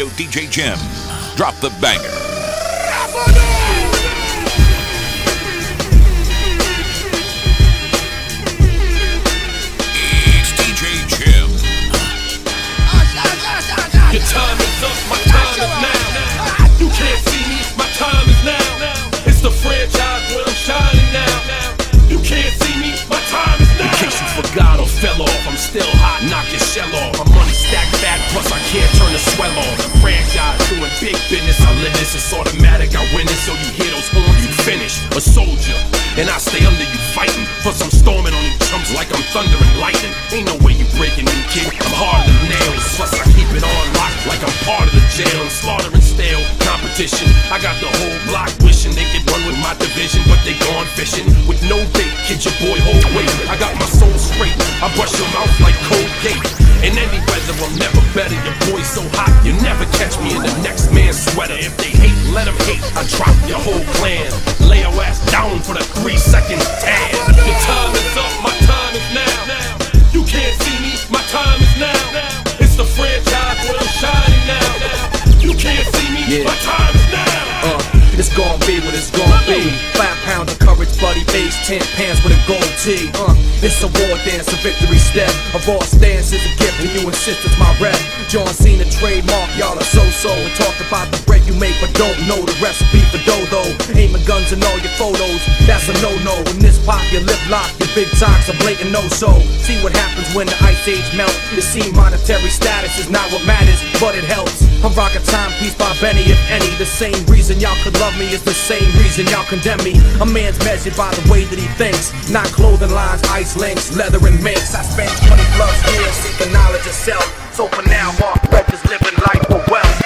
Yo, DJ Jim, drop the banger. It's DJ Jim. Your time is up, my time is now. You can't see me, my time is now. It's the franchise where I'm shining now. You can't see me, my time is now. In case you forgot or fell off, I'm still hot, knock your shell off. Plus I can't turn the swell on. The franchise doing big business, I live this, it's automatic. I win it, so you hear those horns, you finish. A soldier, and I stay under you fighting. Plus I'm storming on you chumps like I'm thunder and lightning. Ain't no way you breaking me, kid. I'm harder than nails. Plus I keep it on lock like I'm part of the jail. I'm slaughtering stale competition. I got the whole block wishing they could run with my division, but they gone fishing with no bait. Kid your boy whole weight. I got my soul straight. I brush your mouth like Colgate. In any weather, I'm never better. Your boy's so hot, you never catch me in the next man's sweater. If they hate, let them hate. I drop your whole clan. Lay your ass down for the three second tan. Your time is up, my time is now. You can't see me, my time is now. It's the franchise where I'm shining now. You can't see me, Yeah. my time is now. It's gonna be what it's gonna be. Five pound of courage, buddy base, ten pants with a gold tee. Uh, it's a war dance, a victory step. A raw stance is a gift, and you insist it's my rep. John Cena Trademarc, y'all are so-so. And talk about the bread you make, but don't know the recipe for dough though. Aiming guns in all your photos, that's a no-no. In this pop, your lip lock, your big talks are blatant no-so. See what happens when the ice age melt. You see, monetary status is not what matters, but it helps. I'm rocking timepiece by Benny, if any. The same reason y'all could love me is the same reason y'all condemn me. A man's measured by the way that he thinks, not clothing lines, ice links, leather and minks. I spent 20 plus years seeking knowledge of self. So for now, Mark Records living life for wealth.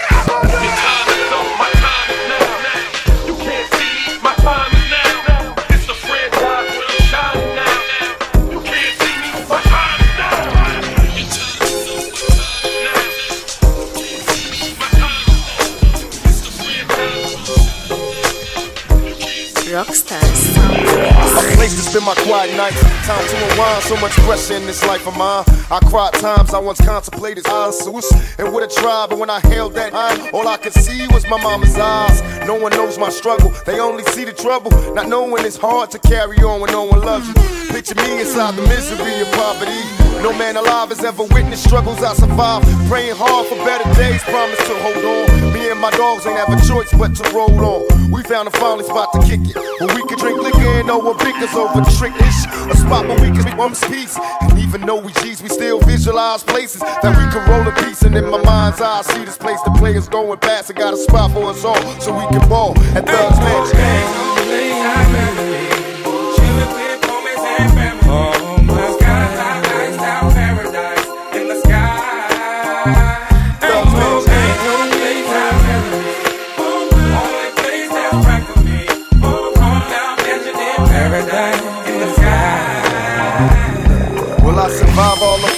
Spend my quiet nights. Time to unwind. So much pressure in this life of mine. I cried times I once contemplated suicide and would have tried, but when I held that eye, all I could see was my mama's eyes. No one knows my struggle. They only see the trouble. Not knowing it's hard to carry on when no one loves you. Picture me inside the misery of poverty. No man alive has ever witnessed struggles I survived. Praying hard for better days, promise to hold on. Me and my dogs ain't have a choice but to roll on. We found a finally spot to kick it. Where we could drink liquor and know what bickers over trickish. A spot where we can be one's peace. And even though we G's, we still visualize places that we can roll a piece. And in my mind's eye, I see this place the players going past. and got a spot for us all so we can ball at Thugz Mansion.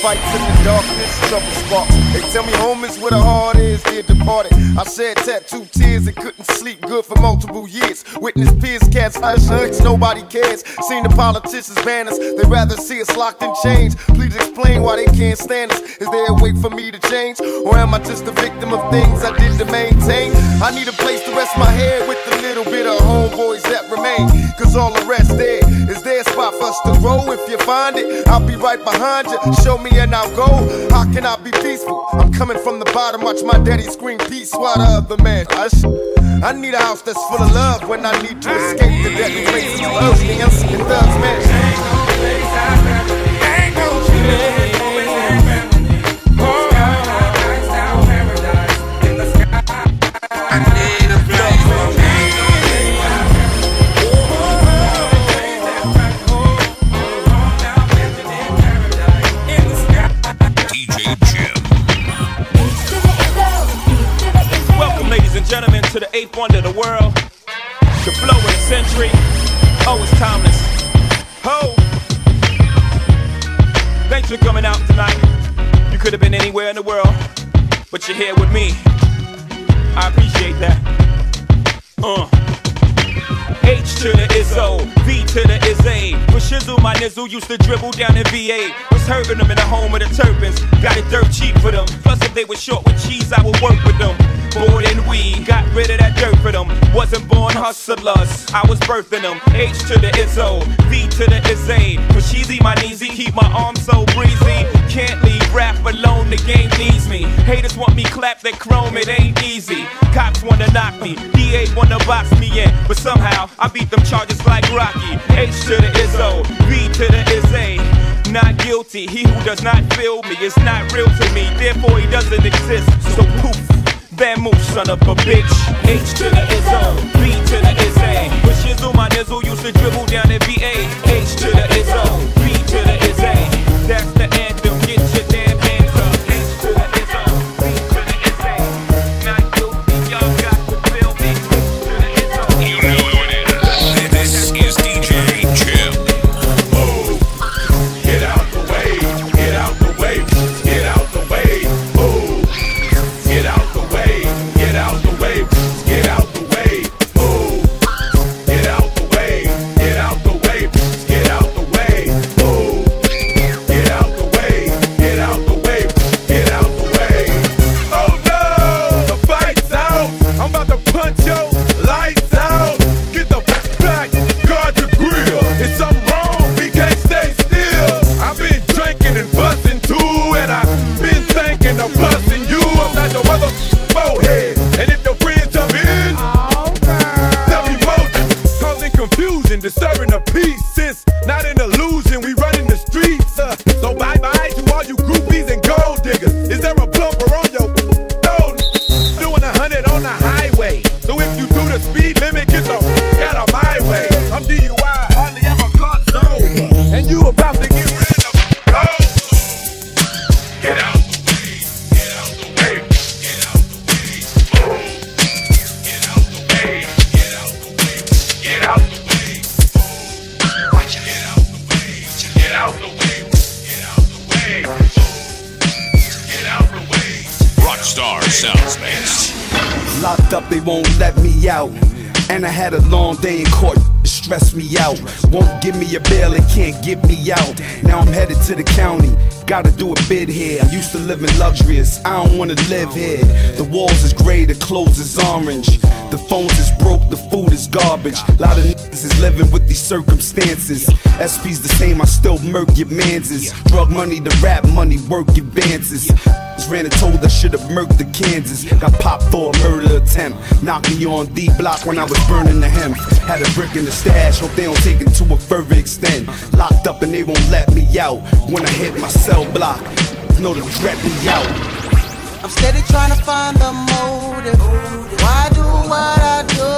Fights in the darkness? Trouble sparks. They tell me home is where the heart is, dear departed. I shed tattooed tears and couldn't sleep good for multiple years. Witness peers, cats, hush, hush, nobody cares. Seen the politicians ban us, they rather see us locked in chains. Please explain why they can't stand us. Is there a way for me to change? Or am I just a victim of things I did to maintain? I need a place to rest my head with the little bit of homeboys that remain. Cause all the rest there is there a spot for us to grow. If you find it, I'll be right behind you. Show me and I'll go. How can I be peaceful? I'm coming from the bottom, watch my daddy scream peace while the other man hush. I need a house that's full of love when I need to escape the deadly places of Everything else in thugs, man. DJ you're here with me. I appreciate that. Uh. H to the Izzo, V to the Izzy. For shizzle, my nizzle used to dribble down in VA. Was hurting them in the home of the Terrapins. Got it dirt cheap for them. Plus, if they were short with cheese, I would work with them. More than we got rid of that dirt for them. Wasn't born hustlers, I was birthing them. H to the Izzo, V to the Izzy. Cheesy, my kneesy, keep my arms so breezy. Can't leave rap alone, the game needs me. Haters want me clap that chrome, it ain't easy. Cops wanna knock me, DA wanna box me in. But somehow, I beat them charges like Rocky. H to the Izzo, V to the Izzy. Not guilty, he who does not feel me is not real to me, therefore he doesn't exist. So poof. Move, son of a bitch. H to the Izzo, B to the Izzy. With shizzle, my nizzle used to dribble down in VA. H to the Izzo, B to the Izzy. That's the anthem, get your damn I don't wanna live here. The walls is gray, the clothes is orange. The phones is broke, the food is garbage. A lot of niggas is living with these circumstances. SP's the same, I still murk your manses. Drug money, the rap money, work advances. Ran and told I should've murked the Kansas. Got popped for a murder attempt. Knocked me on D block when I was burning the hemp. Had a brick in the stash, hope they don't take it to a further extent. Locked up and they won't let me out. When I hit my cell block, know to threat me out. I'm steady trying to find the motive. Why do what I do?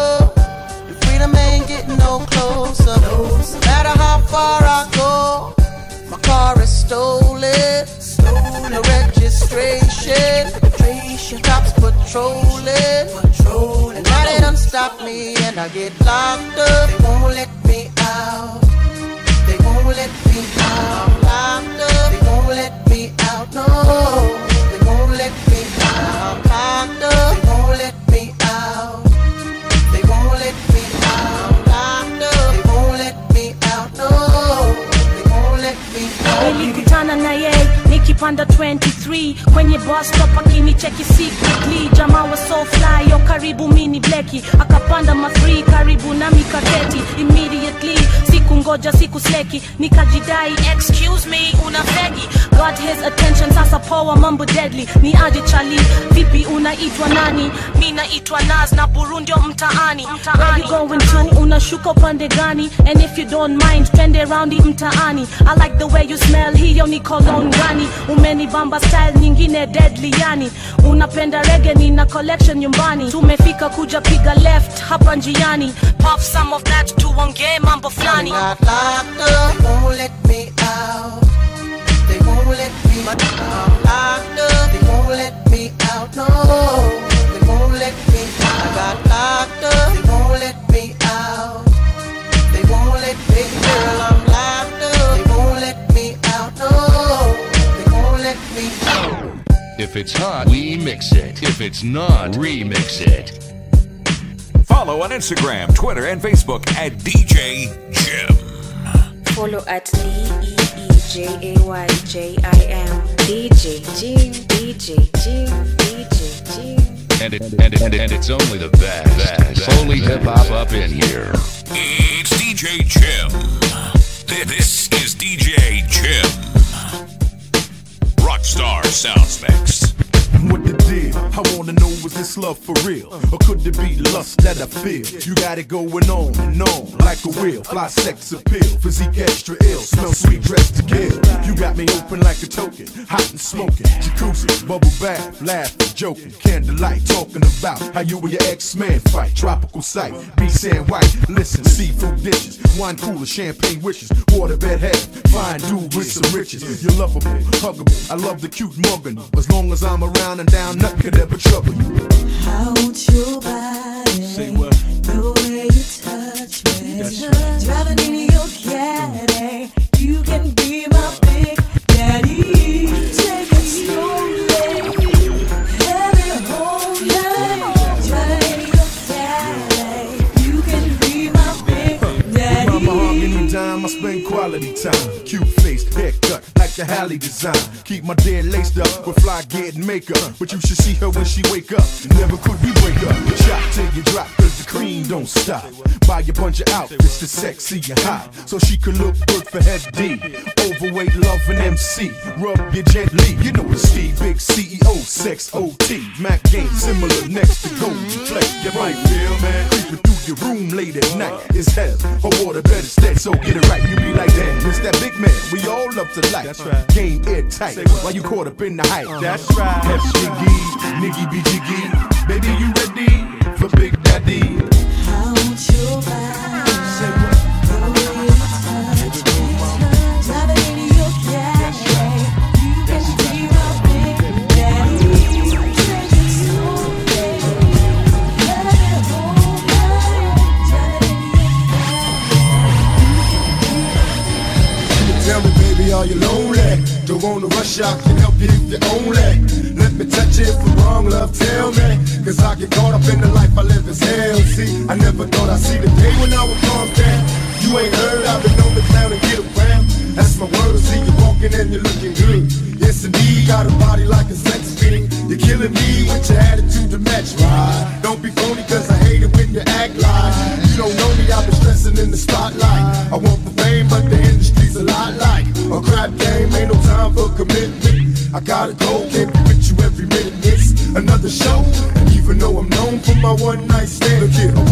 And freedom ain't getting no closer. No matter how far I go, my car is stolen. No registration. Cops patrolling. And now they done stop me and I get locked up. They won't let me out. They won't let me out. Out. Locked up. They won't let me out. No. They won't let me out. nilikutana na yeye nikipanda 23 kwenye bus stop akinicheki secretly. Jamaa wa so fly yo karibu mini bleki. Akapanda ma3 karibu na mikaketi immediately siku ngoja siku sleki. Nikajidai excuse me una fegi? Got his attention sasa poa mambo deadly. Ni aje chali vipi unaitwa nani? Mi naitwa nas na burundio mtaani. Mtaani going to? Unashuka upande gani? And if you don't mind twende raundi mtaani. I like the way you smell hiyo ni cologne gani umenibamba style nyingine deadly yani. Unapenda rege nina collection nyumbani. Tumefika kuja piga left hapa njiani. Puff some of that tuongee mambo fulani. They won't let me out. They If it's hot, we mix it. If it's not, remix it. Follow on Instagram, Twitter, and Facebook at DJ Jim. Follow at D E E J A Y J I M DJ Jim DJ Jim DJ Jim. And, it, and, it, and, it, and it's only the best. best. Only hip hop up in here. It's DJ Jim. This is DJ Jim. Rockstar Sounds Mix. Deal? I wanna know is this love for real? Or could it be lust that I feel? You got it going on and on like a wheel. Fly sex appeal, physique extra ill. Smell sweet, dress to kill. You got me open like a token, hot and smoking. Jacuzzi, bubble bath, laughing, joking. Candlelight, talking about how you and your ex-man fight. Tropical sight, be sand white. Listen, seafood dishes, wine cooler, champagne wishes. Waterbed head, fine dude with some riches. You're lovable, huggable. I love the cute mugging. As long as I'm around and down, nothing could ever trouble you. Want your body. Say what? The way you touch me. Driving in your caddy. You can be my big daddy. Take it slowly. Have it whole night. Driving in your caddy. You can be my big daddy. My mahogany dime, I spend quality time. Cute face, haircut, the Halle design. Keep my dead laced up with fly getting makeup. But you should see her when she wake up. Never could we break up. Chop till you drop, cause the cream don't stop. Buy a bunch of outfits to sexy and hot. So she could look good for Heavy D. Overweight, love MC. Rub you gently. You know it's Steve, big CEO, sex OT. Mac game similar next to gold. Play, you might feel, man. Creeping through your room late at night. It's hell. Her water better stead, so get it right. You be like, damn, it's that big man. We all up to life. Right. Game airtight. While you caught up in the hype. Uh-huh. That's right. F Jiggy, Niggy B Jiggy. Baby, you ready for Big Daddy? I can help you if you only. Let me touch it for wrong, love, tell me. Cause I get caught up in the life I live as hell. See, I never thought I'd see the day when I would calm down. You ain't heard, I've been on the clown and get around. That's my word, see you walking and you're looking good. Yes, indeed, got a body like a sex fiend. You're killing me with your attitude to match right. Don't be phony, cause I hate it when you act like you don't know me. I've been stressing in the spotlight. Commitment. I gotta go, can't be with you every minute. It's another show, and even though I'm known for my one night stand, look here,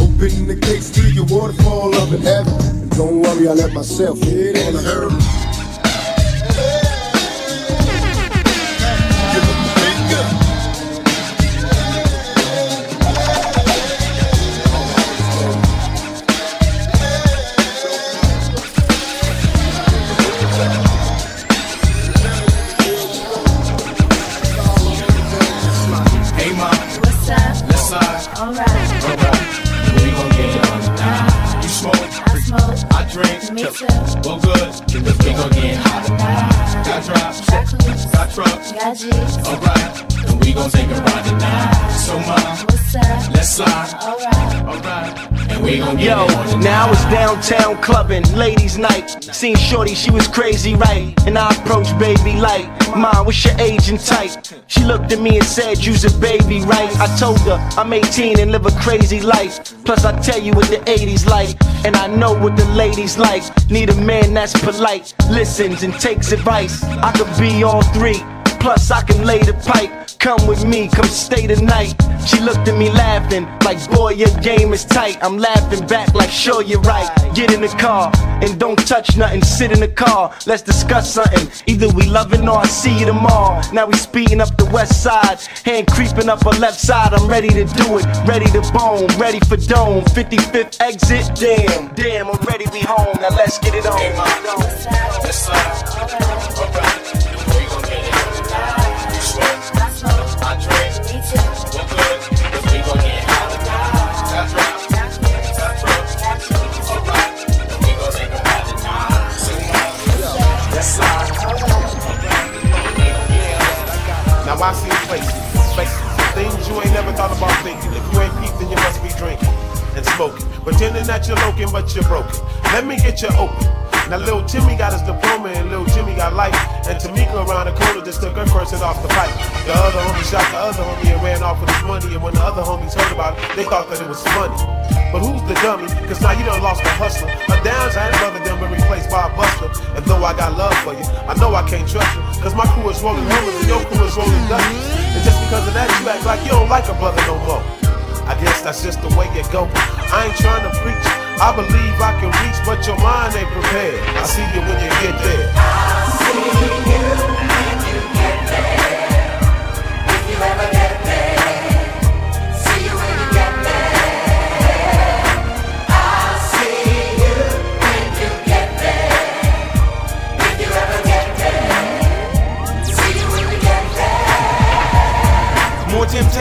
Open the gates to your waterfall up in heaven. And don't worry, I let myself hit it. Her. Give Yo, now it's downtown clubbing, ladies' night. Seen Shorty, she was crazy, right? And I approached baby like, Mom, what's your age and type? She looked at me and said, You's a baby, right? I told her I'm 18 and live a crazy life. Plus, I tell you what the 80s like, and I know what the ladies like. Need a man that's polite, listens and takes advice. I could be all three. Plus, I can lay the pipe. Come with me, come stay the night. She looked at me laughing, like, boy, your game is tight. I'm laughing back, like, sure, you're right. Get in the car and don't touch nothing. Sit in the car, let's discuss something. Either we loving or I see you tomorrow. Now we speeding up the west side, hand creeping up her left side. I'm ready to do it, ready to bone, ready for dome. 55th exit, damn, damn, I'm ready be home. Now let's get it on. Let's slide. Alright. We gon' get Now I see places, spaces, things you ain't never thought about thinking. If you ain't peeped, then you must be drinking and smoking. Pretending that you're looking, but you're broken. Let me get you open. Now little Jimmy got his diploma and little Jimmy got life. And Tamika around the corner just took her person off the pipe. The other homie shot the other homie and ran off with his money. And when the other homies heard about it, they thought that it was funny. But who's the dummy? Cause now you done lost the hustler. A downtown brother done been replaced by a buster. And though I got love for you, I know I can't trust you. Cause my crew is rolling hummers and your crew is rolling dutchies. And just because of that, you act like you don't like a brother no more. I guess that's just the way it go. I ain't trying to preach. I believe I can reach, but your mind ain't prepared. I see you when you get there. More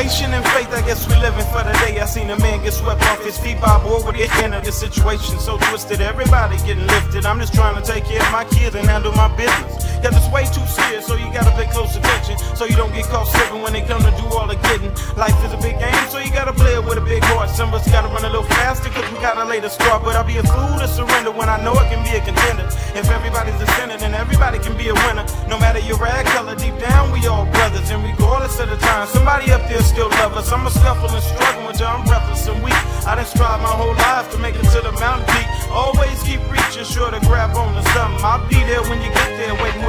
temptation and faith, I guess we living for the day. I seen a man get swept off his feet by a boy with the end of the situation so twisted. Everybody getting lifted. I'm just trying to take care of my kids and handle my business. Cause it's way too serious, so you gotta pay close attention. So you don't get caught slipping when they come to do all the getting. Life is a big game, so you gotta play it with a big heart. Some of us gotta run a little faster, cause we gotta lay the start. But I'll be a fool to surrender when I know I can be a contender. If everybody's a sinner, then everybody can be a winner. No matter your rag color, deep down we all brothers. And regardless of the time, somebody up there still love us. I'm a scuffle and struggle until I'm breathless and weak. I done strive my whole life to make it to the mountain peak. Always keep reaching, sure to grab on to something. I'll be there when you get there, waiting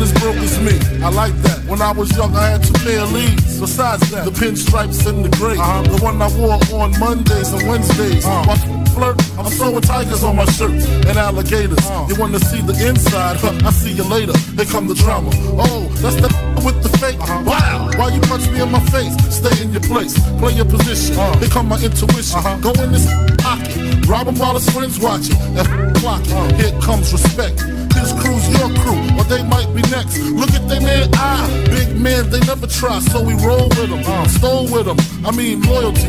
Been as broke as me. I like that. When I was young, I had two pair of leads. Besides that, the pinstripes and the gray. Uh-huh. The one I wore on Mondays and Wednesdays. Uh-huh. Flirt, I'm sewing tigers on my shirt and alligators. Uh-huh. You wanna see the inside? Huh, I see you later. Here come the drama. Oh, that's the with the fake. Wow. Why you punch me in my face? Stay in your place. Play your position. Here come my intuition. Go in this pocket. Rob him while his friends watching. And clock it. Here comes respect. His crew's your crew, or they might be next. Look at they man, big man, they never try, so we roll with them, uh, stole with them. I mean, loyalty.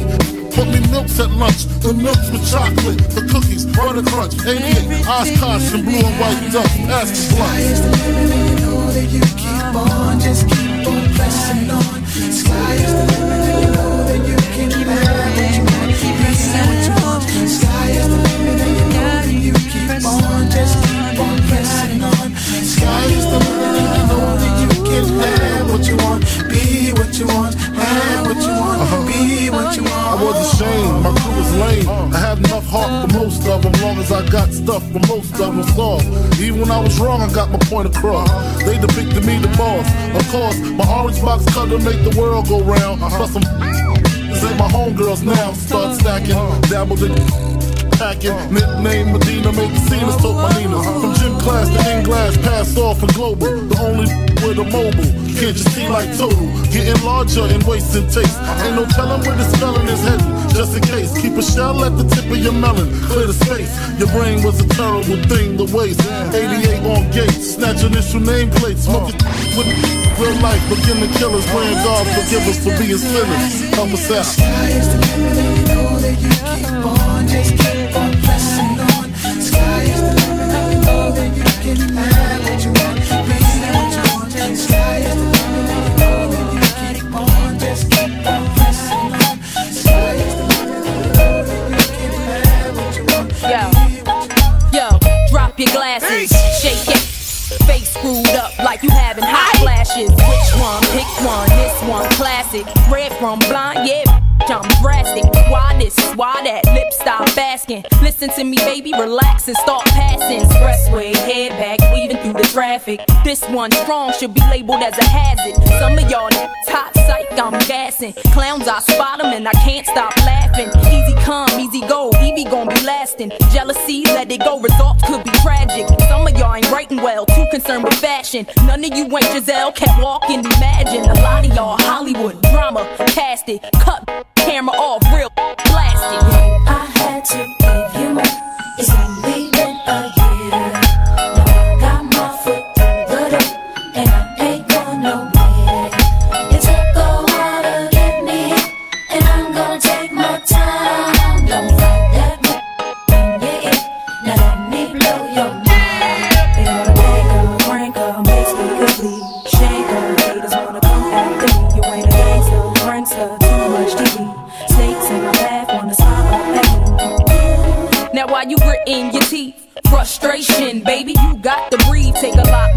Put me milks at lunch, the milks with chocolate, the cookies, butter crunch, 88, Oshkosh, and blue and white duck. Ask the you know that you keep on, just keep on pressing on. Sky is the limit and you know that you can have what you want, you. Sky is the limit you want, have what you want, uh-huh. be what you want. I was ashamed, my crew was lame. I had enough heart for most of them, long as I got stuff for most of them soft. Even when I was wrong, I got my point across. They depicted me the boss. Of course, my orange box cutter make the world go round. Uh-huh. Plus some is in my homegirls now. Start uh-huh. stacking, dabbled in packing. Nickname Medina, make the scenes, took my Nina. From gym class to in glass, passed off and global. The only with a mobile. Can't just seem like total. Getting larger and wasting taste. Ain't no telling where the spelling is heading. Just in case, keep a shell at the tip of your melon. Clear the space. Your brain was a terrible thing to waste. 88 on gates, snatch initial nameplates. Smoking uh. with real life, begin to kill us. Praying God forgive us for being sinners. Help us out. From blind, yeah, I'm drastic. Why this? Why that? Lip stop asking. Listen to me, baby, relax and start passing. Expressway, head back, weaving through the traffic. This one strong should be labeled as a hazard. Some of y'all top psych, I'm gassing. Clowns, I spot them and I can't stop laughing. Easy come, easy go, Evie gon' be lasting. Jealousy, let it go, results could be tragic. Some of y'all ain't writing well, too concerned with fashion. None of you ain't Giselle, can't walk and imagine. A lot of y'all Hollywood drama, cast it, cut camera off, real blasted. I had to you, it's only frustration, baby. You got to breathe, take a lot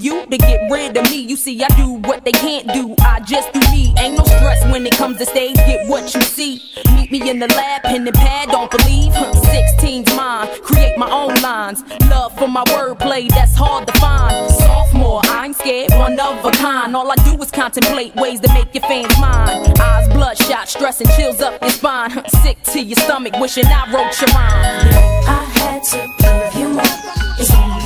you to get rid of me. You see, I do what they can't do. I just do me. Ain't no stress when it comes to stage. Get what you see. Meet me in the lab, pen and pad. Don't believe. 16's mine. Create my own lines. Love for my wordplay. That's hard to find. Sophomore, I ain't scared. One of a kind. All I do is contemplate ways to make your fans mine. Eyes bloodshot, stress and chills up your spine. Sick to your stomach, wishing I wrote your mind. I had to give you.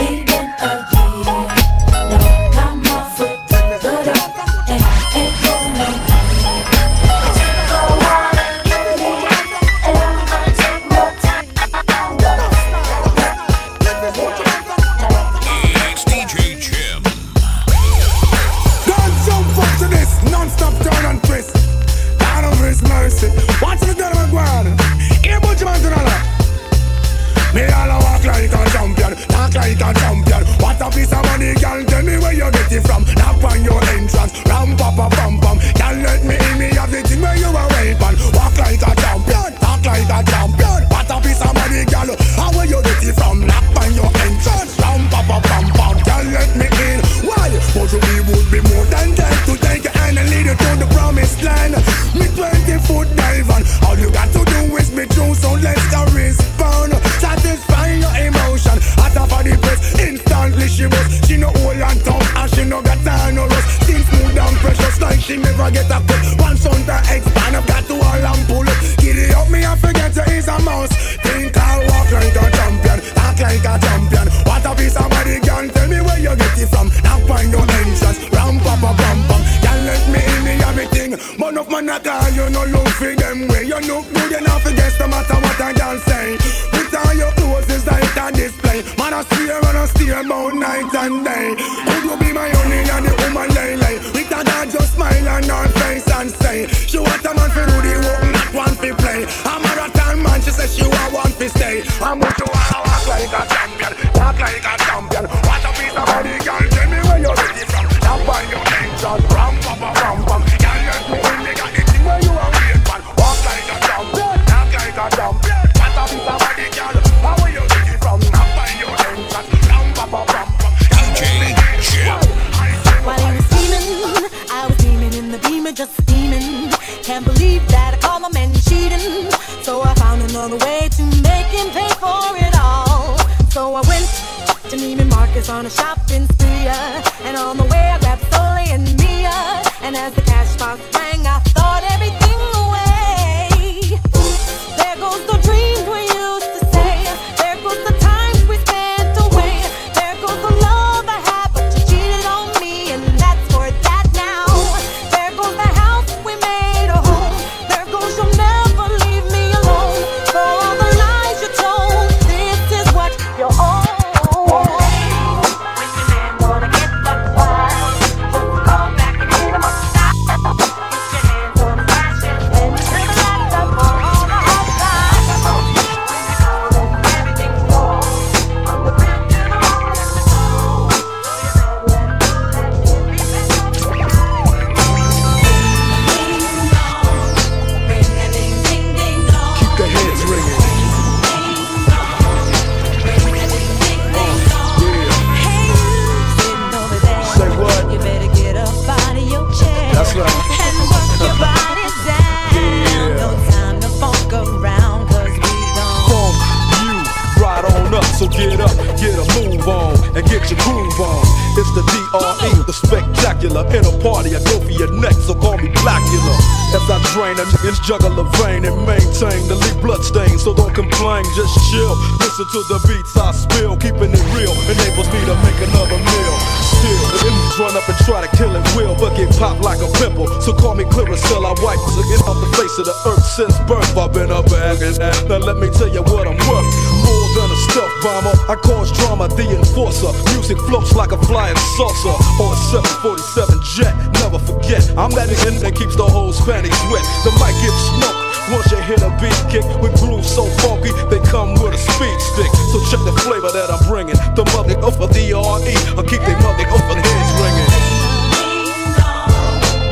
Never I'm that nigga that keeps the whole Spanish wet. The mic gives smoke. Once you hit a beat kick with grooves so funky, they come with a speed stick. So check the flavor that I'm bringing. The mother of the RE, I keep they mother of the heads ringing.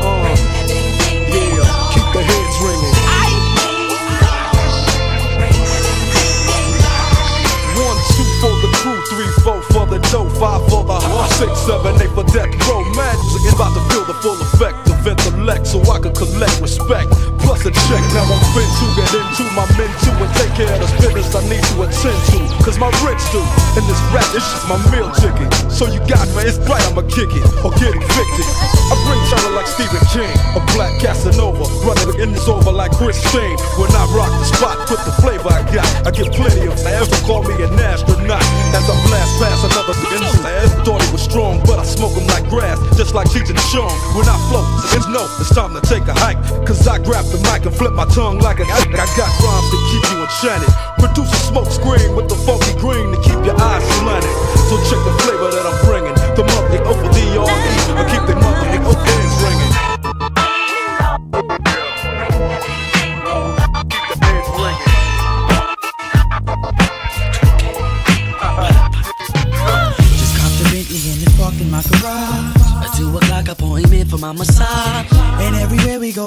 Uh, yeah, keep the heads ringing. One, two for the crew, three, four for the dough, five for the six, seven, eight for death row. Magic is about to feel the intellect, so I can collect respect. Plus a check, now I'm fin to get into my men too and take care of the business I need to attend to. Cause my rich do, and this rap is just my meal ticket. So you got me, it's right, I'ma kick it or get evicted. I bring China like Stephen King, a black Casanova, running in this over like Christine. When I rock the spot, put the flavor I got. I get plenty of fans to call me an astronaut. As I blast past another instance, thought he was strong, but I smoke him like grass, just like Cheech and Chong. When I float, it's no, it's time to take a hike. Cause I grab the mic and flip my tongue like a I got rhymes to keep you enchanted. Produce a smoke screen with the funky green to keep your eyes slanted. So check the flavor that I'm bringing. The monthly over the keep the monthly opens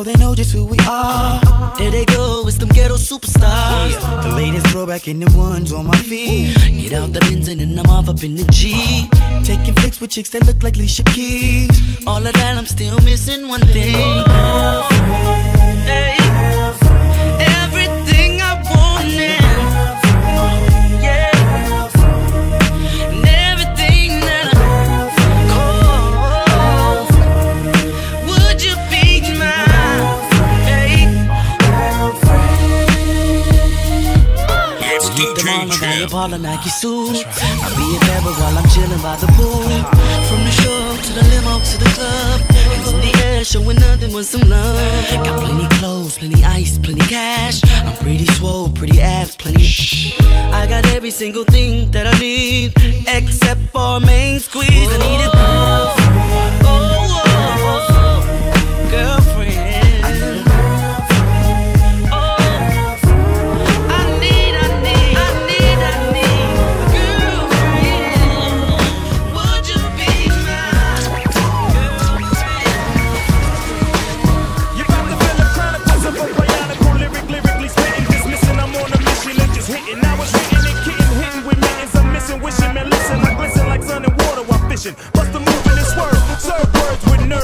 they know just who we are. There they go, it's them ghetto superstars. The latest throwback in the ones on my feet. Get out the Benz and then I'm off up in the G. Taking flicks with chicks that look like Alicia Keys. All of that, I'm still missing one thing. Hey. It's DJ Jim. All a Nike suit. I'll be in Paris while I'm chilling by the pool. From the show to the limo to the club. Hands in the air, showing nothing but some love. Got plenty clothes, plenty ice, plenty cash. I'm pretty swole, pretty abs, plenty. I got every single thing that I need, except for a main squeeze. I need it.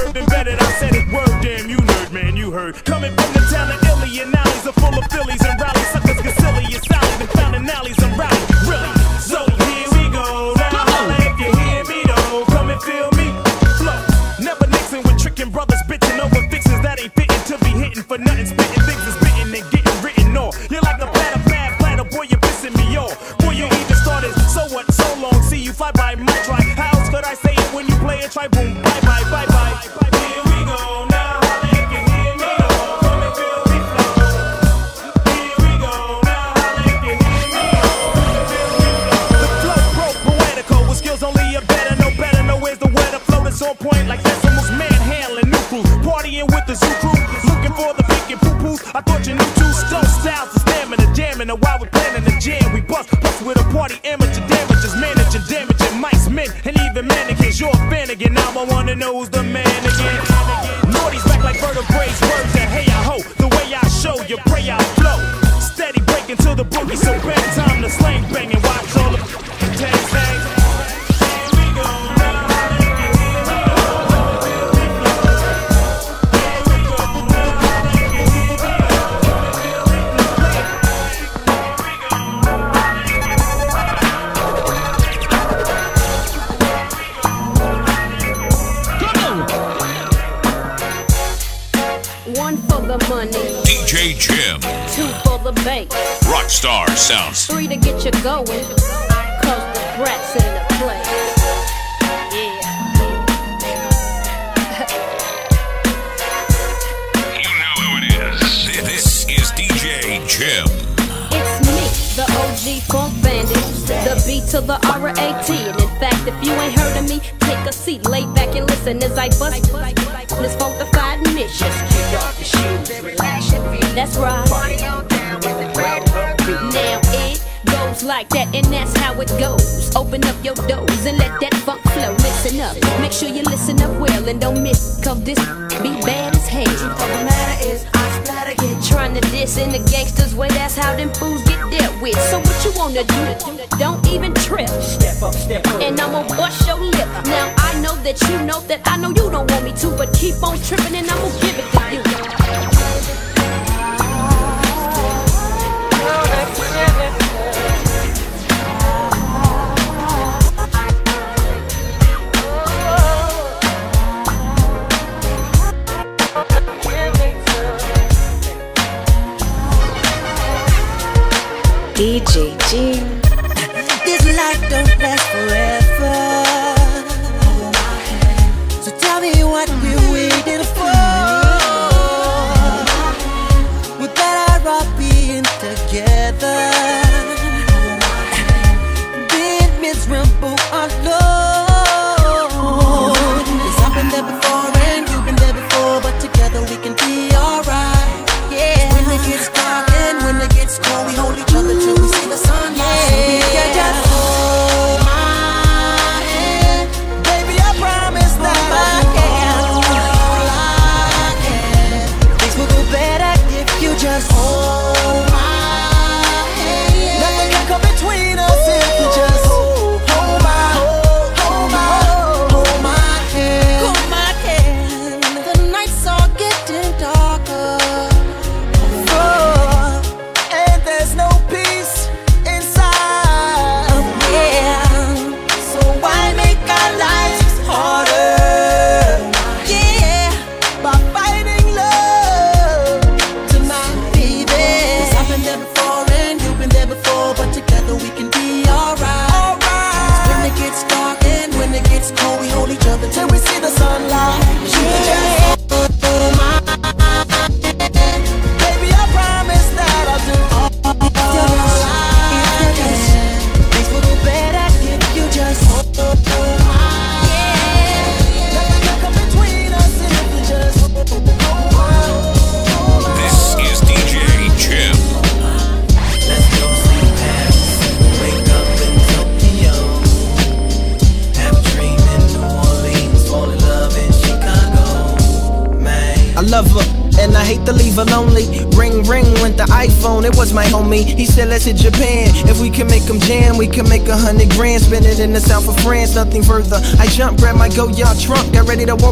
Embedded. I said it word, damn you nerd, man, you heard. Coming from the town of Illy and alleys are full of Phillies and rallies. Sounds. Three to get you going. Cause the brat's in the place. Yeah. You know who it is. This is DJ Jim. It's me, the OG Funk Bandit. The B to the R-A-T. And in fact, if you ain't heard of me, take a seat, lay back and listen as I bust this funkified and that's how it goes. Open up your doors and let that funk flow. Listen up, make sure you listen up well and don't miss, cause this be bad as hell. All the matter is, I splatter get trying to diss in the gangsters way. That's how them fools get dealt with. So what you wanna do? Don't even trip. Step up, step up. And I'ma bust your lip. Now I know that you know that I know you don't want me to, but keep on tripping and I'ma give it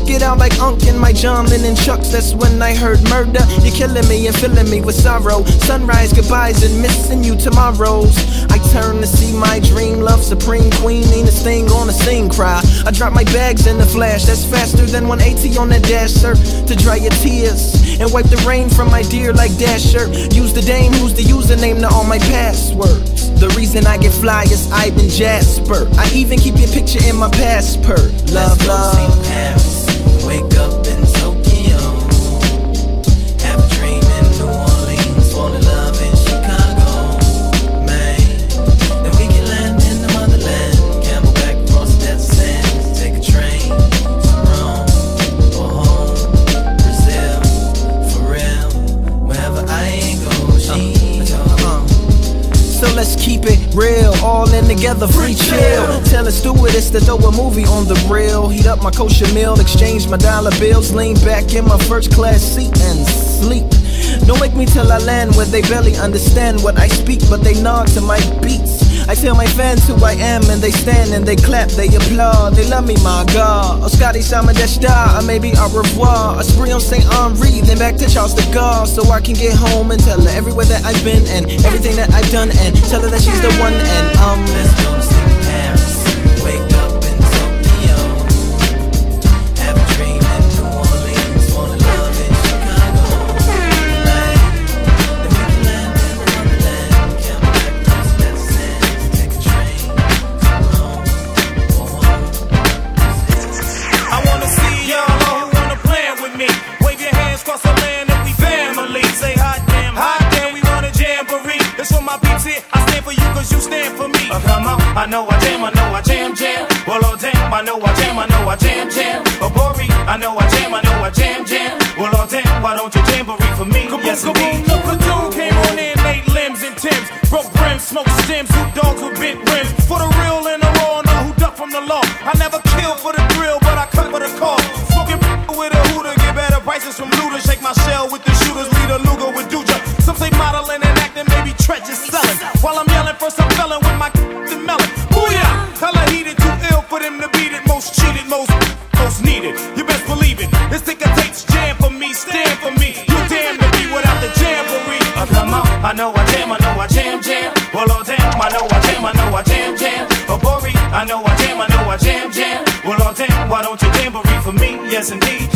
Got ready to walk it out like Unk in my John Lennon chucks. That's when I heard murder. You're killing me and filling me with sorrow. Sunrise, goodbyes, and missing you tomorrows. I turn to see my dream love supreme queen. Ain't a Sting on the scene cry. I drop my bags in the flash. That's faster than 180 on that dash, sir. To dry your tears and wipe the rain from my dear like Dasher. Use the dame who's the username to all my passwords. The reason I get fly is Ivan Jasper. I even keep your picture in my passport. Love, love. Real, all in together, free chill. Tell a stewardess to throw a movie on the grill. Heat up my kosher meal, exchange my dollar bills, lean back in my first class seat and sleep. Don't wake me till I land where they barely understand what I speak, but they nod to my beats. I tell my fans who I am, and they stand and they clap, they applaud, they love me, my God. Scotty Simon Star, or maybe au revoir. A spree on St. Honoré, then back to Charles de Gaulle, so I can get home and tell her everywhere that I've been and everything that I've done, and tell her that she's the one. And um, I know I jam, I know I jam, jam. Oh, Bori, I know I jam, I know I jam, jam. Well, oh damn, why don't you jamboree for me? Kaboom, yes, kaboom, the platoon came on in, made limbs and tims. Broke brims, smoked stems, who dogs with bent rims. For the real and why don't you jamboree for me? Yes, indeed.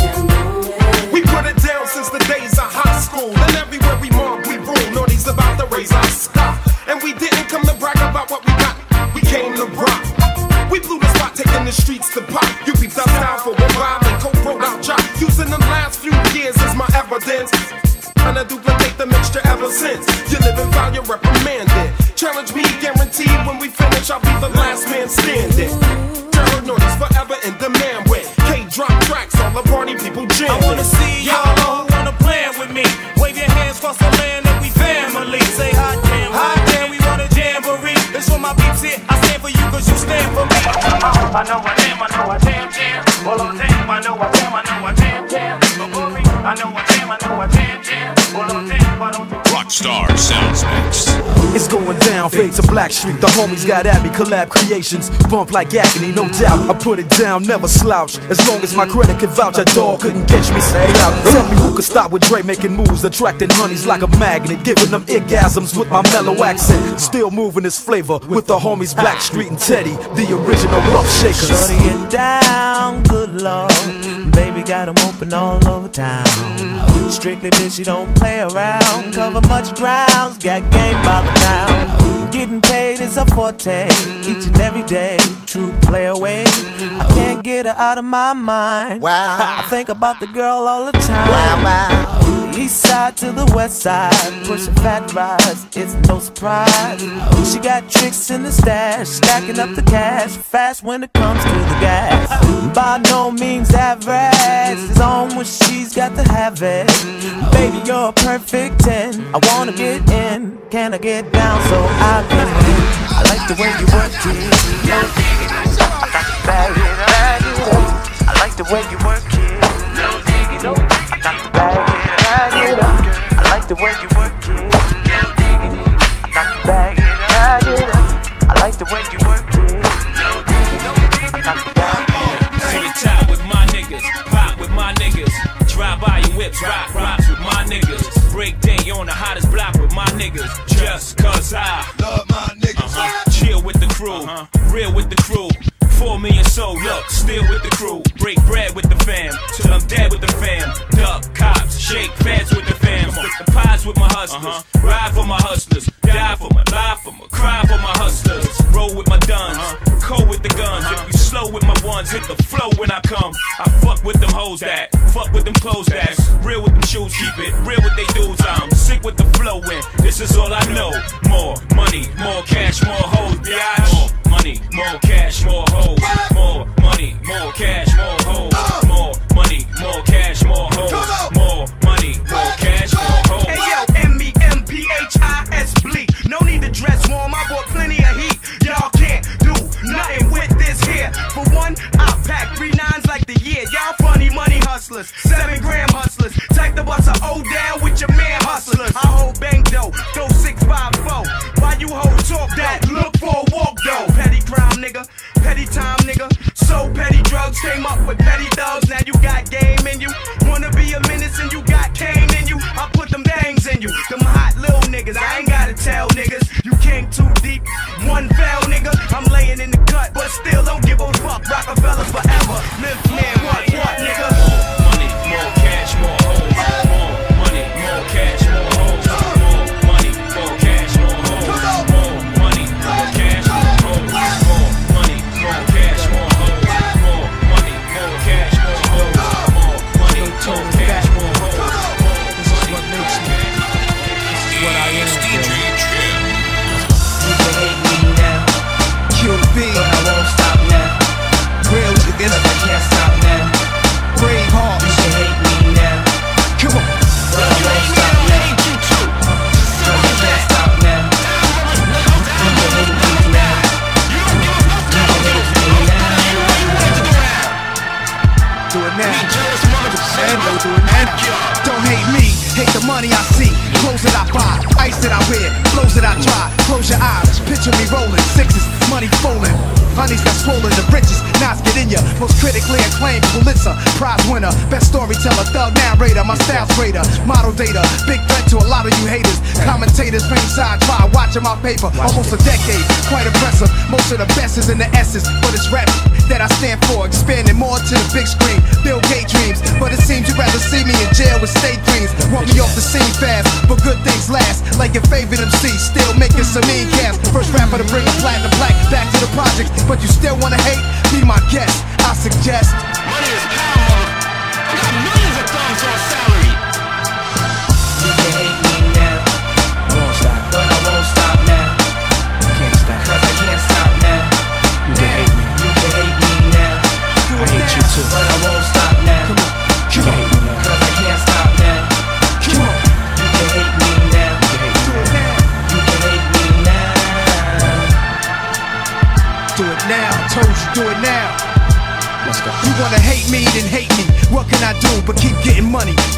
Black Street. The homies got at me, collab creations. Bump like agony, no doubt. I put it down, never slouch. As long as my credit can vouch, a dog couldn't catch me. Say out. Tell me who could stop with Dre making moves, attracting honeys like a magnet, giving them orgasms with my mellow accent. Still moving this flavor with the homies Black Street and Teddy, the original rough shakers. Shorty it down, good lord. Baby got 'em open all over town. Strictly bitch, you don't play around. Cover much grounds, got game by the pound. Getting paid is a forte, each and every day. True play away. I can't get her out of my mind. Wow. I think about the girl all the time. Wow, wow. East side to the west side, pushing fat rides, it's no surprise. She got tricks in the stash, stacking up the cash, fast when it comes to the gas. By no means average, it's on when she's got to have it. Baby, you're a perfect 10. I wanna get in, can I get down so I can? I like the way you work it. I it, it. I like the way you work it. The way you work it. I got to bag it, bag it up. I like the way you work it. I got to bag it. To the top with my niggas, pop with my niggas. Drive by your whips, rock rocks with my niggas. Break day on the hottest block with my niggas. Just cause I love my niggas. Uh-huh. Chill with the crew, real with the crew. Four million soul, look, still with the crew. Break bread with the fam, till I'm dead with the fam. Duck cops, shake feds with the fam. Split the pies with my hustlers. Ride for my hustlers, die for my, lie for my, cry for my hustlers. Roll with my duns, cold with the guns. If you slow with my ones, hit the flow when I come. I fuck with them hoes that, fuck with them clothes that. Real with them shoes, keep it real with they dudes. I'm sick with the flowing. This is all I know. More money, more cash, more hoes, biatch. Money, more cash, more hoes. More money, more cash, more hoes. More money, more cash, more hoes. More money, more cash, more hoes. Hey yo, M E M P H I S bleak. No need to dress warm, I bought plenty of heat. Y'all can't do nothing with this here. For one, I pack three nines like the year. Y'all funny money hustlers, seven gram hustlers. Take the bus a O down with your man hustlers. I hold bank dough, go six five four. Why you hold talk that? Look for nigga, petty time nigga. So petty drugs came up with petty thugs. Now you got game in you. Wanna be a menace and you got cane in you. I put them bangs in you. Them hot little niggas. I ain't gotta tell niggas. You came too deep. One fell nigga. I'm laying in the cut, but still don't give a fuck. Rockefeller forever. Live man, Picture me rolling, sixes, money falling. Honeys got swollen, the riches, knots get in ya. Most critically acclaimed Pulitzer Prize winner, best storyteller, thug narrator, my style's greater. Model data, big threat to a lot of you haters. Commentators, ringside, try watching my paper. Almost a decade, quite impressive. Most of the best is in the essence, but it's rap that I stand for. Expanding more to the big screen, Bill Gates dreams. But it seems you'd rather see me in jail with state dreams. Want me off the scene fast, but good things last. Like your favorite MC, still making some mean cash. First rapper to bring a platinum black back to the projects, but you still wanna hate? Be my guest, I suggest. Money is power. I got millions of thumbs on salary.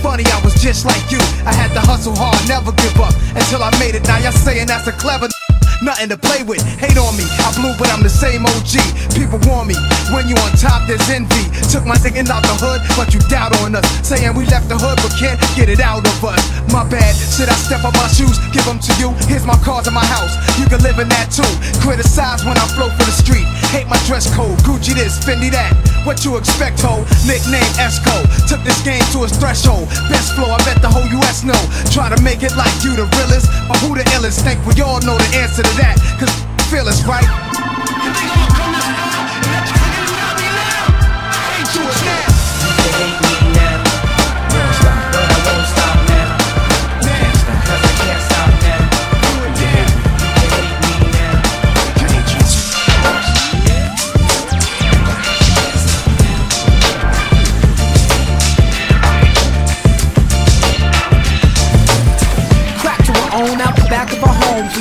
Funny, I was just like you. I had to hustle hard, never give up until I made it. Now y'all saying that's a clever. Nothing to play with, hate on me. I blew, but I'm the same OG. People want me. When you on top, there's envy. Took my thinking out the hood, but you doubt on us. Saying we left the hood, but can't get it out of us. My bad, should I step on my shoes? Give them to you. Here's my cards and my house. You can live in that too. Criticize when I flow for the street. Hate my dress code. Gucci this, Fendi that. What you expect, ho? Nickname Esco. Took this game to its threshold. Best flow, I bet the whole US know. Try to make it like you the realest, but who the illest? Think we all know the answer to that. Cause feel us, right?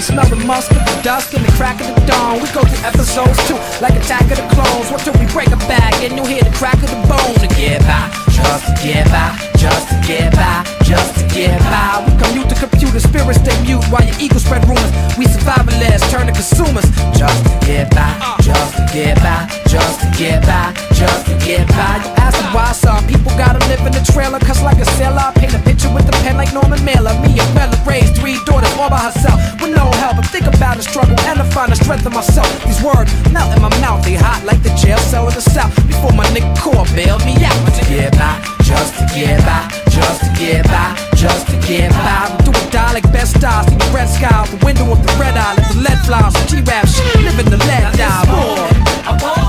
Smell the musk of the dusk and the crack of the dawn. We go through episodes too, like Attack of the Clones. What till we break a bag and you hear the crack of the bone to get by, just to get by, just to get by, just to get by. We commute to computer spirits stay mute while your ego spread rumors. We survivalists turn to consumers, just to get by, just to get by, just to get by, just to get by. You ask why some people gotta live in the trailer, cause like a sailor, I paint a picture with a pen like Norman Mailer. Me and Bella raised three daughters all by herself with no help. I think about the struggle and I find the strength in myself. These words melt in my mouth, they hot like the jail cell of the south. Before my nigga core bailed me out to get by, just to get by, just to get by, just to get by. We do it die like best stars, see the red sky out the window of the red eye, let the lead fly on some G-rap shit, living the lead die. Boy. I woke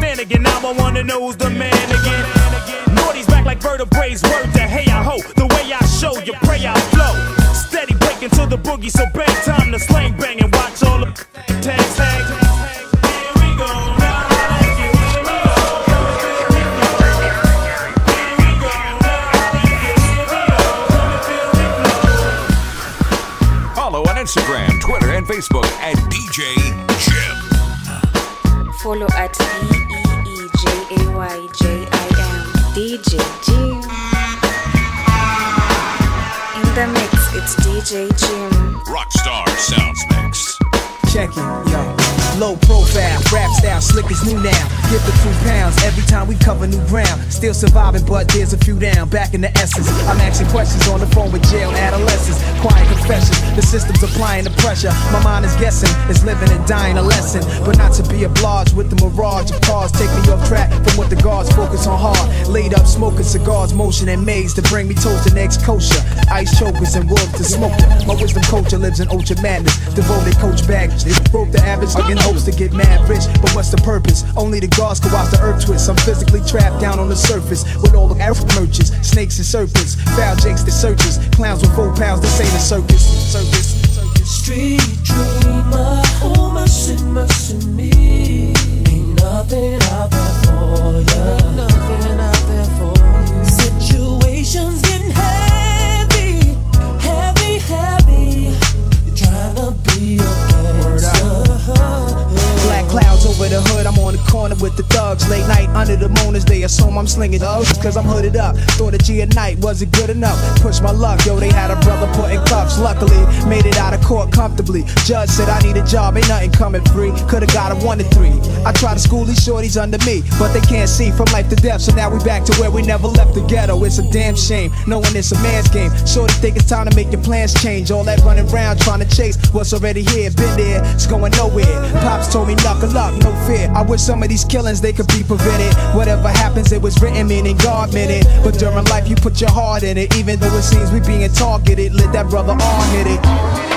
fan again, now I wanna know who's the man again. Naughty's back like vertebrae, word to hey I ho, the way I show you pray I flow. Steady breaking to the boogie, so bang time to slang bang and watch all the tags tag. Here we go. Follow on Instagram, Twitter, and Facebook at DJ Jim. Follow at D E E J A Y J I M DJ Jim. In the mix, it's DJ Jim. Rockstar Sounds Mix. Check it, yo. Low profile, rap style, slick as new now. Give the crew pounds every time we cover new ground. Still surviving, but there's a few down. Back in the essence, I'm asking questions on the phone with jail adolescents. Quiet confessions, the system's applying the pressure. My mind is guessing, it's living and dying a lesson. But not to be obliged with the mirage of cars. Take me off track from what the guards focus on hard. Laid up smoking cigars, motion and maze to bring me toast and next kosher. Ice chokers and wolves to smoke them. My wisdom culture lives in ultra madness. Devoted coach baggage. They broke the average in hopes to get mad rich. But what's the purpose? Only the gods can watch the earth twist. I'm physically trapped down on the surface with all the earth merchants, snakes and serpents, foul jakes the searchers, clowns with four pounds. This ain't a circus. Circus. Street dreamer, oh mercy, mercy me. Ain't nothing out there for you. Corner with the thugs. Late night under the moon as they assume I'm slinging O's cause I'm hooded up. Thought a G at night wasn't good enough. Push my luck, yo, they had a brother put in cuffs. Luckily, made it out of court comfortably. Judge said I need a job, ain't nothing coming free. Could've got a one to three. I try to school these shorties under me, but they can't see from life to death. So now we back to where we never left the ghetto. It's a damn shame, knowing it's a man's game. Shorty think it's time to make your plans change. All that running around trying to chase what's already here, been there, it's going nowhere. Pops told me knuckle up, no fear. I wish some of these killings they could be prevented. Whatever happens, it was written, meaning God meant it. But during life, you put your heart in it. Even though it seems we being targeted, let that brother on hit it.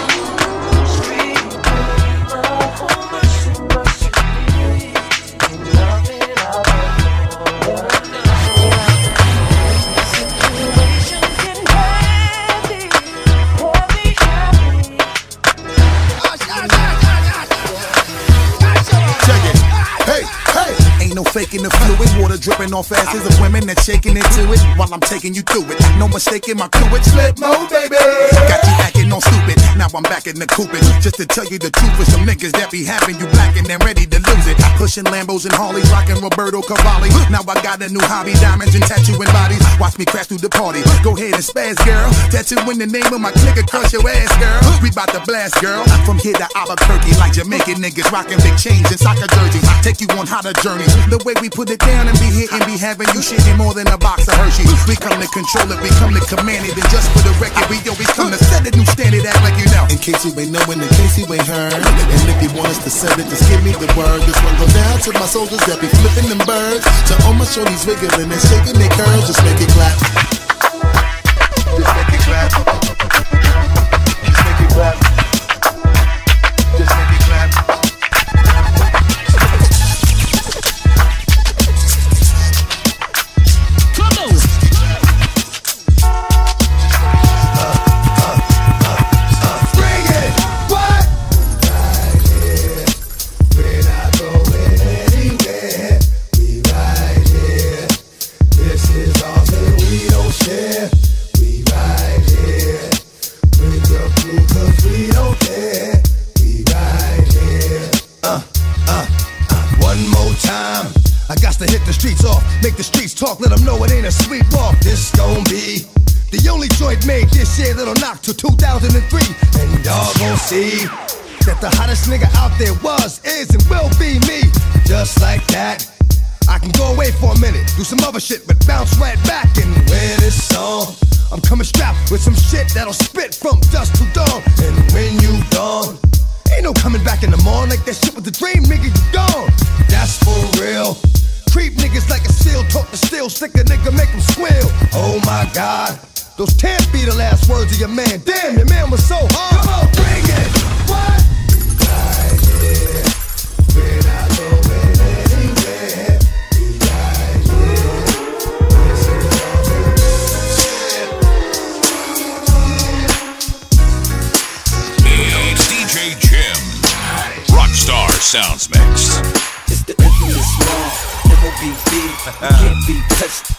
Dripping off asses of women that shaking into it while I'm taking you through it. No mistaking my crew, it's slip mode, baby. Got you acting all stupid. Now I'm back in the coopin'. Just to tell you the truth, for some niggas that be having you black and ready to lose it. Pushing Lambos and Harleys, rocking Roberto Cavalli. Now I got a new hobby, diamonds and tattooing bodies. Watch me crash through the party. Go ahead and spaz, girl. Tattoo in the name of my clique across your ass, girl. We bout to blast, girl. From here to Albuquerque, like Jamaican niggas rocking big chains and soccer jerseys. Take you on hotter journeys. The way we put it down and be hitting, be having you shitting more than a box of Hershey's. We come to control it, we come to command it, and just for the record, we always come to set a new standard, act like you know. In case you ain't knowing, in case you ain't heard. And if you want us to set it, just give me the word. This one goes down to my soldiers that be flipping them birds. To all my shorties wiggling and shaking their curls, just make it clap. To 2003. And y'all gon' see that the hottest nigga out there was, is, and will be me. Just like that. I can go away for a minute, do some other shit, but bounce right back and wear this song. I'm coming strapped with some shit that'll spit from dusk to dawn. And when you gone, ain't no coming back in the morning like that shit was a dream, nigga, you gone. That's for real. Creep niggas like a seal, talk the steel, stick a nigga, make him squeal. Oh my god, those can't be the last words of your man. Damn, your man was so hard. Come on, bring it. What? Right here, we're not going anywhere. It's DJ Jim. Rockstar Sounds Mix. It's the infamous law, M-O-B-B. You can't be touched,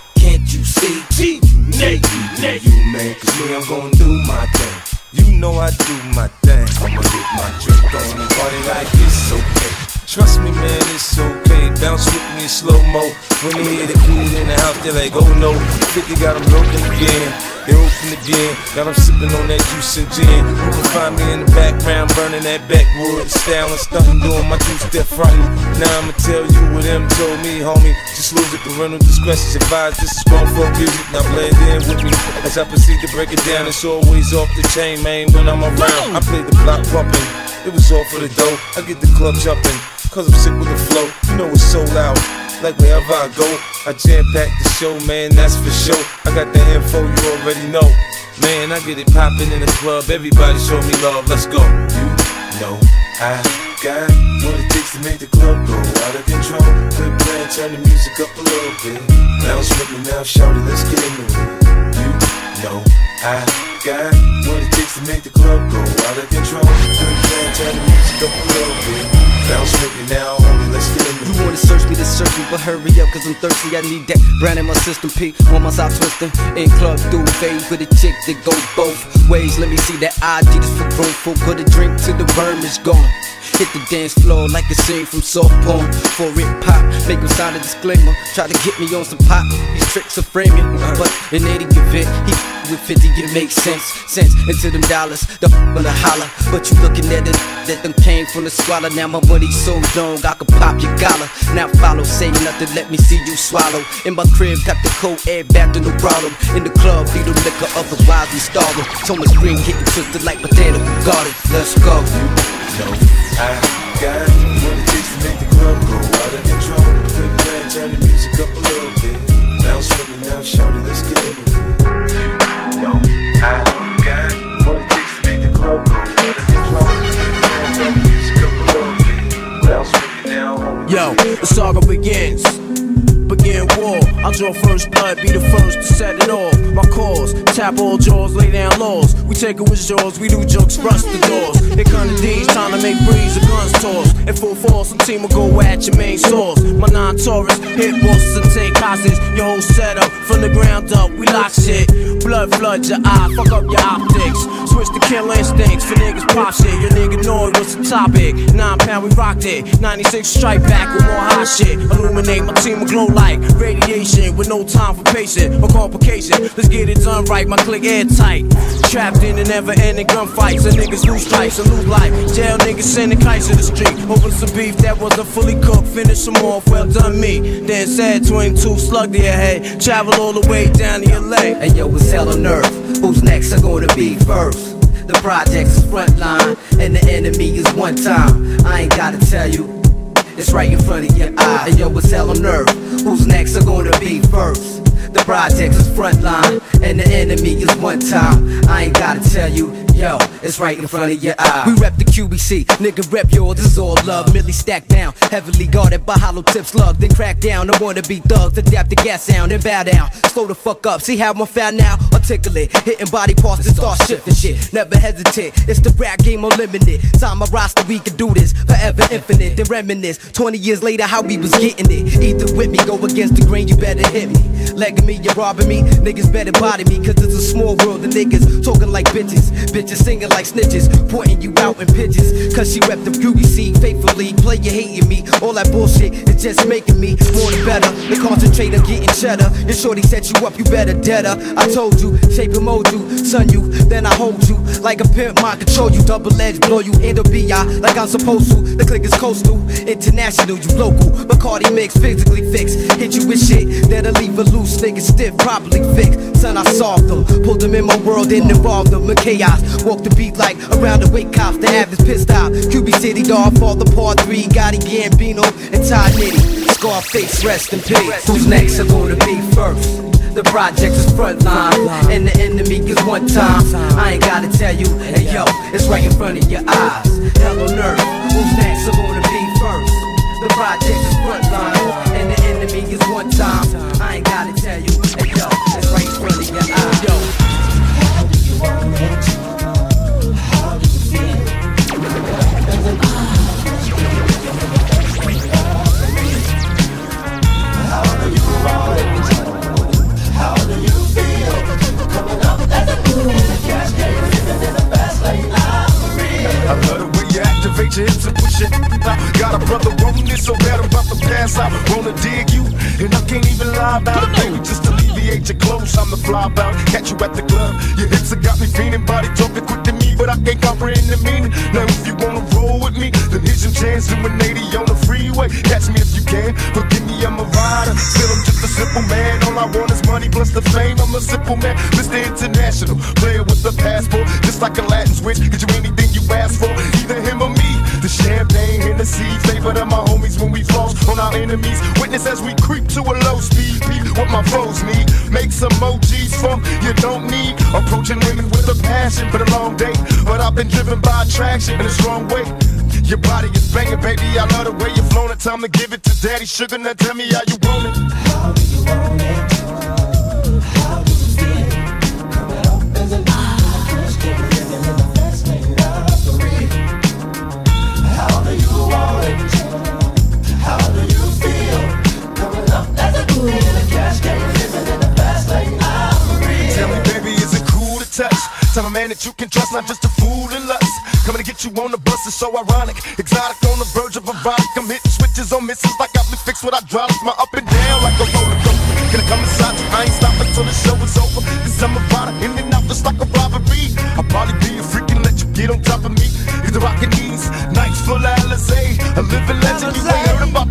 can't you see? G, Nate, Nate. You man, cause me, I'm gonna do my thing. You know I do my thing. I'ma get my drink on and party like it's okay. Trust me, man, it's okay. Bounce with me in slow mo. When they hear the kids in the house, they're like, oh no. 50 got them broken again. They open again. Got them sipping on that juice and gin. You can find me in the background, burning that backwood. Style and stunting, doing my two step frontin'. Now I'ma tell you what them told me, homie. Just lose it, parental discretion's advised. This is grown folk music. Now blend in with me as I proceed to break it down. It's always off the chain, man. When I'm around, I play the block pumping. It was all for the dough. I get the club jumping. Cause I'm sick with the flow, you know it's so loud. Like wherever I go, I jam pack the show, man, that's for sure. I got the info, you already know. Man, I get it poppin' in the club, everybody show me love, let's go. You know I got what it takes to make the club go out of control. Quit playing, turn the music up a little bit. Bounce with me now, shout it, let's get into it. You know I got what it takes to make the club go out of control. Quit playing, turn the music up a little bit. Bounce with me now, homie, let's get it. You wanna search me to search me, but hurry up, cause I'm thirsty. I need that brand in my system, P. On my side twisting. In club, do fade with a chick that goes both ways. Let me see that ID that's for grown folk. Put a drink till the worm is gone. Hit the dance floor like a scene from soft porn. For it pop, make him sign a disclaimer. Try to get me on some pop. These tricks are framing, but in any event, he with 50, it makes sense. Sense into them dollars, the on the holler. But you looking at it, that them came from the squalor. Now my money so long, I could pop your collar. Now follow, say nothing, let me see you swallow. In my crib, got the cold air back to the bottom. In the club, feed them liquor, otherwise we 'em. So much green getting twisted like potato garden. Let's go. You know I got what it takes to make the club go out of control. Playing, turn the music up a little bit. Bounce with me now, shout let's get it. Yo, the saga begins. War. I'll draw first blood, be the first to set it off. My cause, tap all jaws, lay down laws. We take it with jaws, we do jokes, rust the doors. Here come the D's, trying to make breeze, the guns toss. In full force, some team will go at your main source. My non Taurus, hit bosses and take hostage. Your whole setup, from the ground up, we lock shit. Blood flood your eye, fuck up your optics. Switch the kill instincts for niggas pop shit. Your nigga know was the topic. Nine pound, we rocked it. 96 strike back with more hot shit. Illuminate my team will glow like radiation with no time for patience or complication. Let's get it done right, my click airtight. Trapped in the never ending gunfights. And niggas lose stripes and lose life. Jail niggas sending kites to the street. Over some beef that wasn't fully cooked. Finish them off, well done me. Then said 22 slug to your head. Travel all the way down to LA. Hey yo, it's hell on earth. Who's next are gonna be first? The project's front line, and the enemy is one time. I ain't gotta tell you, it's right in front of your eye. And yo, it's hell on earth. Who's next are gonna be first? The project is frontline, and the enemy is one time. I ain't gotta tell you, yo, it's right in front of your eye. We rep the QBC, nigga rep yours, this is all love. Millie stacked down, heavily guarded by hollow tip slug. Then crack down, I wanna be thugs, adapt the gas sound and bow down. Slow the fuck up, see how I'm found now? Or articulate. Hitting body parts and start shifting shit. Never hesitate. It's the rap game unlimited. Sign my roster, we can do this forever infinite. Then reminisce. 20 years later, how we was getting it. Either with me, go against the grain, you better hit me. Legging me, you're robbing me. Niggas better body me, cause it's a small world of niggas talking like bitches. Bitches singing like snitches, pointing you out in pitches. Cause she wept the QBC faithfully. Play you hating me. All that bullshit is just making me more than better. They concentrate on getting cheddar. Your shorty set you up, you better dead her. I told you, shape and mold you, son you, then I hold you. Like a pimp, mind control you, double edge, blow you into BI like I'm supposed to. The click is coastal, international, you local. Bacardi mix, physically fixed. Hit you with shit that'll leave a loose nigga stiff, properly fixed. Son, I solved them, pulled them in my world and involved them in chaos. Walk the beat like around the wake cops, the average pissed out. QB City, dog, fall the part three, Gotti Gambino and Todd Nitty. Scarface, rest in peace. Who's next are gonna be first? The project is frontline, and the enemy is one time. I ain't gotta tell you, hey yo, it's right in front of your eyes. Hell on earth, who's next are gonna be first? The project is frontline, and the enemy is one time. I ain't gotta tell you, attraction in a strong way. Your body is banging, baby. I love the way you're flown it. Time to give it to daddy. Sugar, now tell me how you want it. How do you want it? Tell me, baby, is it cool to touch? Tell a man that you can trust, not just a fool in lust. Coming to get you on the bus is so ironic. Exotic on the verge of erotic. I'm hitting switches on misses like I've been fixed with hydraulics. My up and down like a roller coaster. Gonna come inside I ain't stopping till the show is over. Cause I'm a rider, in and out just like a robbery. I'll probably be a freak and let you get on top of me. Either rockin' these nights full of Alizé. A living legend, you ain't heard about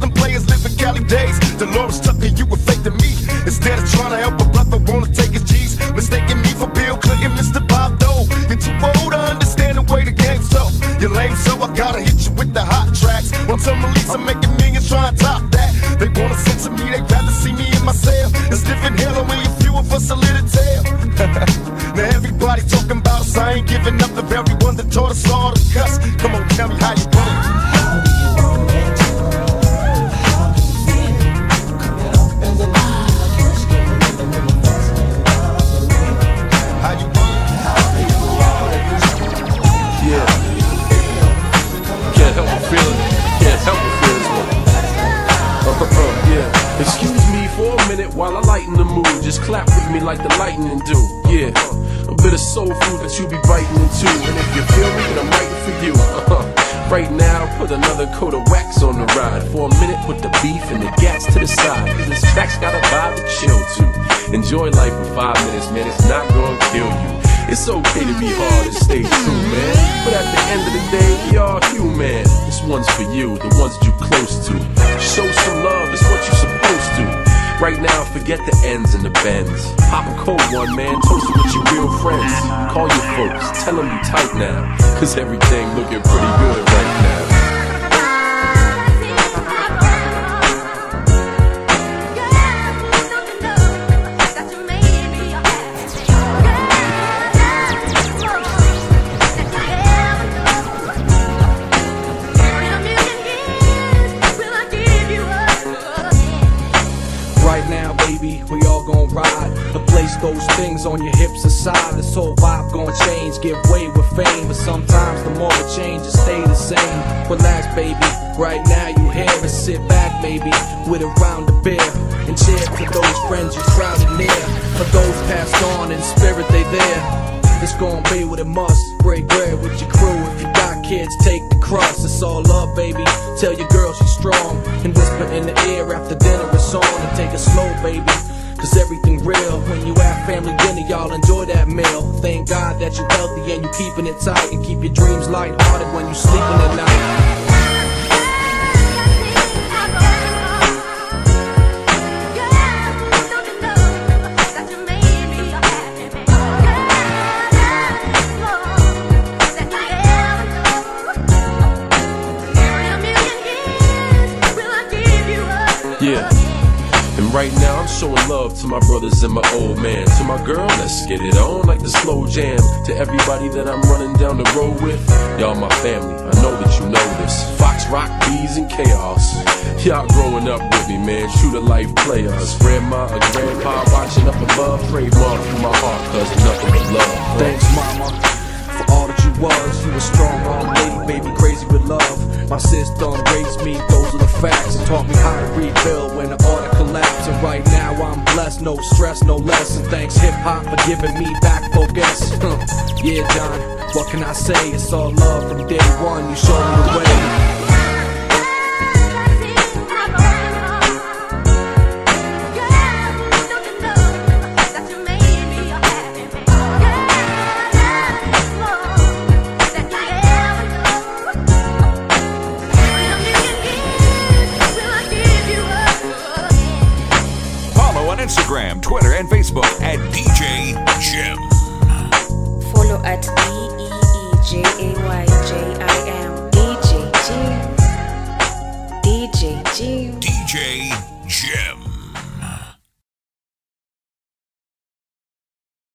bends. Pop a cold one, man. Toast it with your real friends. Call your folks, tell them you tight now. Cause everything looking pretty good. Right now, spirit, they there. It's gon' be what it must. Break bread with your crew. If you got kids, take the cross. It's all love, baby. Tell your girl she's strong. And whisper in the ear after dinner it's on. And take it slow, baby. Cause everything real. When you at family dinner, y'all enjoy that meal. Thank God that you're healthy and you keeping it tight. And keep your dreams lighthearted when you sleeping at night. Right now I'm showing love to my brothers and my old man. To my girl, let's get it on like the slow jam. To everybody that I'm running down the road with, y'all my family. I know that you know this. Fox Rock, Bees, and Chaos. Y'all growing up with me, man. True to life players. Grandma and grandpa watching up above. Trademarc for my heart, cause nothing but love. Thanks, mama, was. You a strong arm lady, baby, crazy with love. My sister raised me, those are the facts, and taught me how to rebuild when the order collapsed. And right now I'm blessed, no stress, no less. And thanks hip hop for giving me back focus. Yeah, John, what can I say? It's all love from day one. You showed me the way.